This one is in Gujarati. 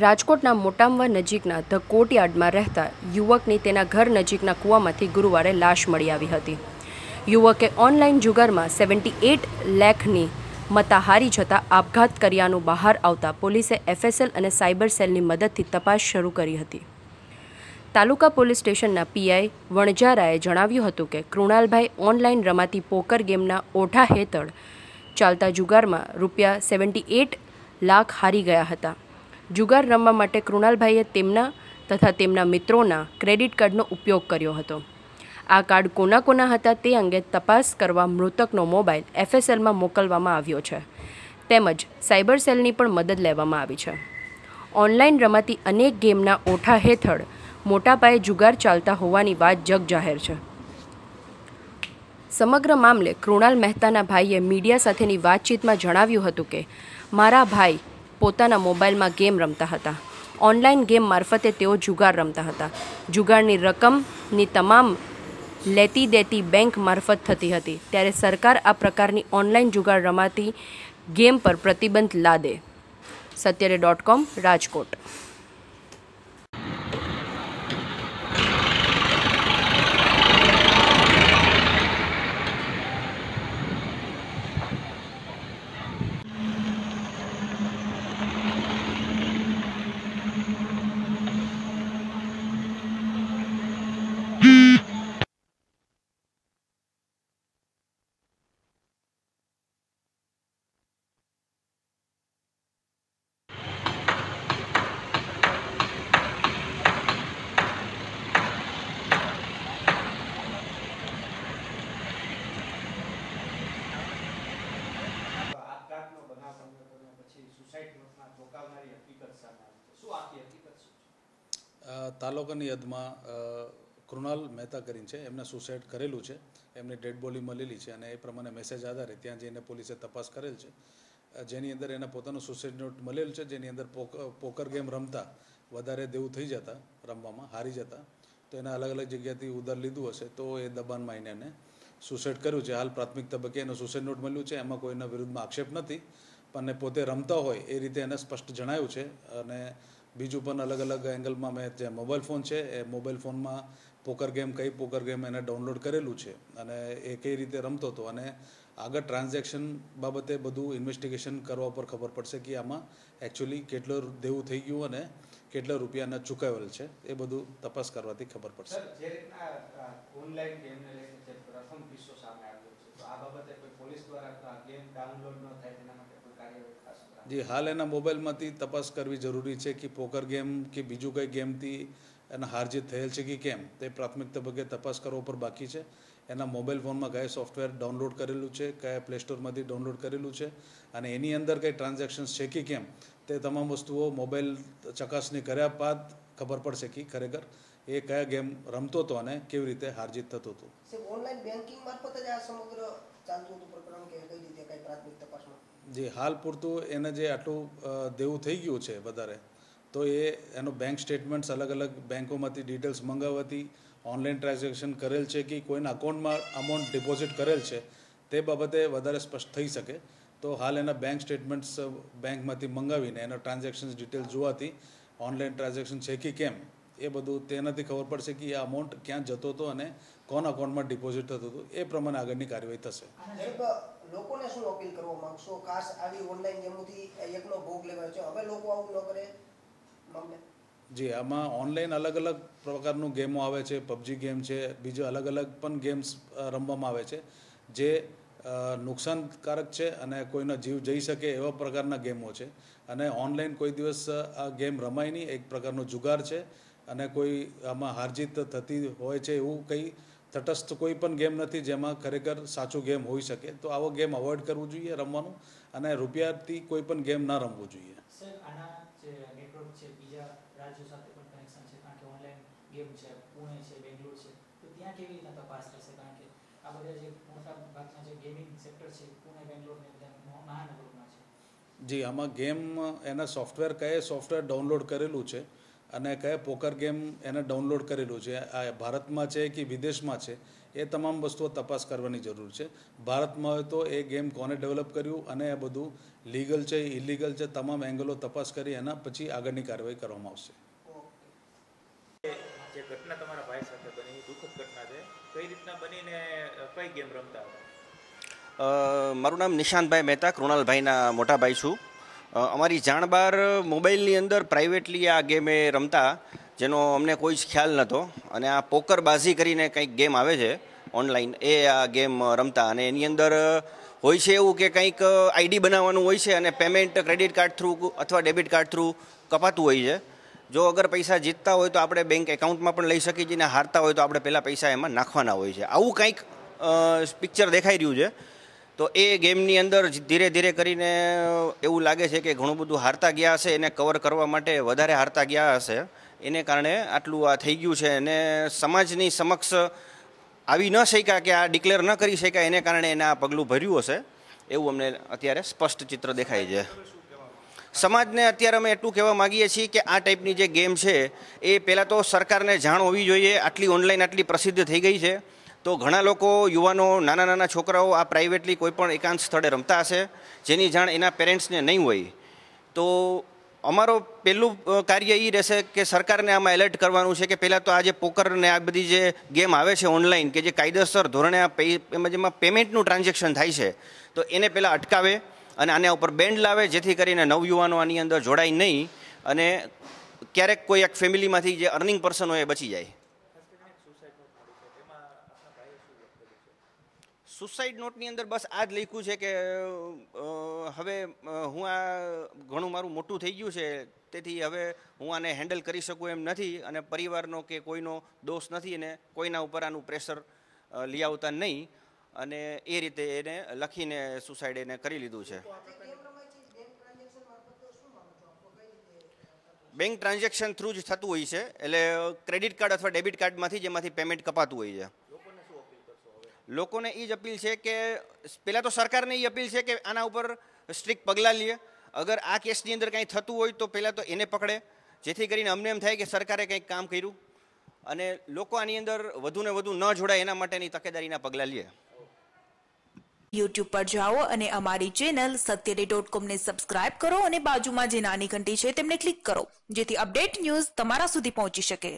રાજકોટના મોટામવા નજીકના ધ કોર્ટયાર્ડમાં રહેતા યુવકની તેના ઘર નજીકના કૂવામાંથી ગુરુવારે લાશ મળી આવી હતી. યુવકે ઓનલાઈન જુગારમાં સેવન્ટી એટ લેખની મતા હારી જતાં આપઘાત કર્યાનું બહાર આવતા પોલીસે એફએસએલ અને સાયબર સેલની મદદથી તપાસ શરૂ કરી હતી. તાલુકા પોલીસ સ્ટેશનના પીઆઈ વણજારાએ જણાવ્યું હતું કે કૃણાલભાઈ ઓનલાઈન રમાતી પોકર ગેમના ઓઠા હેઠળ ચાલતા જુગારમાં રૂપિયા સેવન્ટી એટ લાખ હારી ગયા હતા. જુગાર રમવા માટે કૃણાલભાઈએ તેમના તથા તેમના મિત્રોના ક્રેડિટ કાર્ડનો ઉપયોગ કર્યો હતો. આ કાર્ડ કોના કોના હતા તે અંગે તપાસ કરવા મૃતકનો મોબાઈલ એફએસએલમાં મોકલવામાં આવ્યો છે. તેમજ સાયબર સેલની પણ મદદ લેવામાં આવી છે. ઓનલાઈન રમાતી અનેક ગેમના ઓઠા હેઠળ મોટા પાયે જુગાર ચાલતા હોવાની વાત જગજાહેર છે. સમગ્ર મામલે કૃણાલ મહેતાના ભાઈએ મીડિયા સાથેની વાતચીતમાં જણાવ્યું હતું કે, મારા ભાઈ પોતાના મોબાઈલમાં ગેમ રમતા હતા. ઓનલાઈન ગેમ મારફતે તેઓ જુગાર રમતા હતા. જુગારની રકમની તમામ લેતી દેતી બેંક મારફત થતી હતી. ત્યારે સરકાર આ પ્રકારની ઓનલાઈન જુગાર રમાતી ગેમ પર પ્રતિબંધ લાદે. સત્યરે ડોટ કોમ, રાજકોટ. તાલુકાની હદમાં કૃણાલ મહેતા કરીને છે. એમને સુસાઇડ કરેલું છે. એમની ડેડ બોડી મળેલી છે અને એ પ્રમાણે મેસેજ આધારે ત્યાં જઈને પોલીસે તપાસ કરેલ છે. જેની અંદર એને પોતાનું સુસાઇડ નોટ મળેલ છે, જેની અંદર પોકર ગેમ રમતા વધારે દેવું થઈ જતા, રમવામાં હારી જતા. તો એને અલગ અલગ જગ્યાથી ઉધાર લીધું હશે તો એ દબાણમાં એને એને સુસાઇડ કર્યું છે. હાલ પ્રાથમિક તબક્કે એનું સુસાઇડ નોટ મળ્યું છે. એમાં કોઈના વિરુદ્ધમાં આક્ષેપ નથી. એ પોતે રમતા હોય એ રીતે એને સ્પષ્ટ જણાયું છે. અને બીજું પણ અલગ અલગ એંગલમાં મેં જે મોબાઈલ ફોન છે, એ મોબાઈલ ફોનમાં પોકર ગેમ, કઈ પોકર ગેમ એને ડાઉનલોડ કરેલું છે અને એ કઈ રીતે રમતો હતો અને આગળ ટ્રાન્ઝેક્શન બાબતે બધું ઇન્વેસ્ટિગેશન કરવા પર ખબર પડશે કે આમાં એકચ્યુઅલી કેટલો દેવું થઈ ગયું અને કેટલા રૂપિયાના ચૂકવેલ છે, એ બધું તપાસ કરવાથી ખબર પડશે. પ્રથમ કિસ્સો સામે આવ્યો છે આ બાબતે કોઈ પોલીસ દ્વારા ગેમ ડાઉનલોડ ન થાય તેના માટે જે, હાલ એના મોબાઈલમાંથી તપાસ કરવી જરૂરી છે કે પોકર ગેમ કે બીજું કંઈ ગેમથી એના હારજીત થયેલ છે કે કેમ, તે પ્રાથમિક તબક્કે તપાસ કરવા પર બાકી છે. એના મોબાઈલ ફોનમાં કયા સોફ્ટવેર ડાઉનલોડ કરેલું છે, કયા પ્લે સ્ટોરમાંથી ડાઉનલોડ કરેલું છે અને એની અંદર કંઈ ટ્રાન્ઝેક્શન્સ છે કે કેમ, તે તમામ વસ્તુઓ મોબાઈલ ચકાસણી કર્યા બાદ ખબર પડશે કે ખરેખર એ કયા ગેમ રમતો હતો અને કેવી રીતે હારજીત થતું હતું. ઓનલાઈન બેન્કિંગ મારફત આ સમગ્ર ચાલતું જે હાલ પૂરતું એને જે આટલું દેવું થઈ ગયું છે વધારે, તો એ, એનું બેંક સ્ટેટમેન્ટ્સ અલગ અલગ બેંકોમાંથી ડિટેલ્સ મંગાવવાથી ઓનલાઈન ટ્રાન્ઝેક્શન કરેલ છે કે કોઈના અકાઉન્ટમાં અમાઉન્ટ ડિપોઝિટ કરેલ છે, તે બાબતે વધારે સ્પષ્ટ થઈ શકે. તો હાલ એના બેંક સ્ટેટમેન્ટ્સ બેંકમાંથી મંગાવીને એના ટ્રાન્ઝેક્શન ડિટેલ્સ જોવાથી ઓનલાઈન ટ્રાન્ઝેક્શન છે કે કેમ? એ બધું તેનાથી ખબર પડશે કે આ અમાઉન્ટ ક્યાં જતો હતો અને કોના અકાઉન્ટમાં ડિપોઝિટ થતું હતું એ પ્રમાણે આગળની કાર્યવાહી થશે. લોકોને શું અપીલ કરવા માંગશો? ખાસ આવી ઓનલાઈન ગેમોથી એકનો ભોગ લેવાયો છે. હવે લોકો આવું ન કરે. મામલે જી આમાં ઓનલાઈન અલગ અલગ પ્રકારનું ગેમો આવે છે. પબજી ગેમ છે બીજો અલગ અલગ પણ ગેમ્સ રમવામાં આવે છે. જે નુકસાનકારક છે અને કોઈનો જીવ જઈ શકે એવા પ્રકારના ગેમો છે. અને ઓનલાઈન કોઈ દિવસ આ ગેમ રમાય નહીં. એક પ્રકારનો જુગાર છે. અને કોઈ આમાં હારજીત થતી હોય છે એવું કંઈ તટસ્થ કોઈ પણ ગેમ નથી જેમાં ખરેખર સાચું ગેમ હોઈ શકે. તો આવો ગેમ અવોઇડ કરવું જોઈએ રમવાનું અને રૂપિયાથી કોઈ પણ ગેમ ના રમવું જોઈએ. જી આમાં ગેમ એના સોફ્ટવેર કયા સોફ્ટવેર ડાઉનલોડ કરેલું છે. અને કયા પોકર ગેમ એને ડાઉનલોડ કરેલું છે. આ ભારતમાં છે કે વિદેશમાં છે એ તમામ વસ્તુઓ તપાસ કરવાની જરૂર છે. ભારતમાં હોય તો એ ગેમ કોને ડેવલપ કર્યું અને એ બધું લીગલ છે ઇલીગલ છે તમામ એંગલો તપાસ કરી એના પછી આગળની કાર્યવાહી કરવામાં આવશે. જે ઘટના તમારા ભાઈ સાથે બની દુઃખદ ઘટના છે. કઈ રીતના બનીને કઈ ગેમ રમતા હતા? મારું નામ નિશાંતભાઈ મહેતા કૃણાલભાઈના મોટા ભાઈ છું. અમારી જાણ બહાર મોબાઈલની અંદર પ્રાઇવેટલી આ ગેમ રમતા, જેનો અમને કોઈ જ ખ્યાલ નહોતો. અને આ પોકરબાજી કરીને કંઈક ગેમ આવે છે ઓનલાઈન એ આ ગેમ રમતા. અને એની અંદર હોય છે એવું કે કંઈક આઈડી બનાવવાનું હોય છે અને પેમેન્ટ ક્રેડિટ કાર્ડ થ્રુ અથવા ડેબિટ કાર્ડ થ્રુ કપાતું હોય છે. જો અગર પૈસા જીતતા હોય તો આપણે બેંક એકાઉન્ટમાં પણ લઈ શકીએ છીએ અને હારતા હોય તો આપણે પહેલાં પૈસા એમાં નાખવાના હોય છે. આવું કંઈક પિક્ચર દેખાઈ રહ્યું છે. તો એ ગેમની અંદર ધીરે ધીરે કરીને એવું લાગે છે કે ઘણું બધું હારતા ગયા હશે, એને કવર કરવા માટે વધારે હારતા ગયા હશે. એને કારણે આટલું આ થઈ ગયું છે અને સમાજની સમક્ષ આવી ન શક્યા કે આ ડિક્લેર ન કરી શક્યા, એને કારણે એને આ પગલું ભર્યું હશે. એવું અમને અત્યારે સ્પષ્ટ ચિત્ર દેખાય છે. સમાજને અત્યારે અમે એટલું કહેવા માગીએ છીએ કે આ ટાઈપની જે ગેમ છે, એ પહેલાં તો સરકારને જાણ હોવી જોઈએ, આટલી ઓનલાઈન આટલી પ્રસિદ્ધ થઈ ગઈ છે. તો ઘણા લોકો, યુવાનો, નાના નાના છોકરાઓ આ પ્રાઇવેટલી કોઈ પણ એકાંત સ્થળે રમતા હશે, જેની જાણ એના પેરેન્ટ્સને નહીં હોય. તો અમારો પહેલું કાર્ય એ રહેશે કે સરકારને આમાં એલર્ટ કરવાનું છે કે પહેલાં તો આ જે પોકર ને આ બધી જે ગેમ આવે છે ઓનલાઈન કે જે કાયદેસર ધોરણે આ એમાં જેમાં પેમેન્ટનું ટ્રાન્ઝેક્શન થાય છે, તો એને પહેલાં અટકાવે અને આના ઉપર બેન્ડ લાવે, જેથી કરીને નવયુવાનો આની અંદર જોડાય નહીં અને ક્યારેક કોઈ એક ફેમિલીમાંથી જે અર્નિંગ પર્સન હોય એ બચી જાય. સુસાઇડ નોટની અંદર બસ આ જ લખ્યું છે કે હવે હું આ ઘણું મારું મોટું થઈ ગયું છે, તેથી હવે હું આને હેન્ડલ કરી શકું એમ નથી અને પરિવારનો કે કોઈનો દોષ નથી અને કોઈના ઉપર આનું પ્રેશર લઈ આવતા નહીં અને એ રીતે એને લખીને સુસાઇડ એને કરી લીધું છે. બેંક ટ્રાન્ઝેક્શન થ્રુ જ થતું હોય છે, એટલે ક્રેડિટ કાર્ડ અથવા ડેબિટ કાર્ડમાંથી જેમાંથી પેમેન્ટ કપાતું હોય છે. લોકોને એ જ અપીલ છે કે પહેલાં તો સરકારને એ અપીલ છે કે આના ઉપર સ્ટ્રિક્ટ પગલાં લે. અગર આ કેસની અંદર કંઈ થતું હોય તો પહેલાં તો એને પકડે. જેથી કરીને અમને એમ થાય કે સરકારે કંઈક કામ કર્યું અને લોકો આની અંદર વધુ ને વધુ ન જોડાય એના માટેની તકેદારીના પગલાં લે. યુટ્યુબ પર જાઓ અને અમારી ચેનલ સત્યડે ડોટ કોમને સબસ્ક્રાઇબ કરો અને બાજુમાં જે નાની ઘંટી છે તેમને ક્લિક કરો, જેથી અપડેટ ન્યૂઝ તમારા સુધી પહોંચી શકે.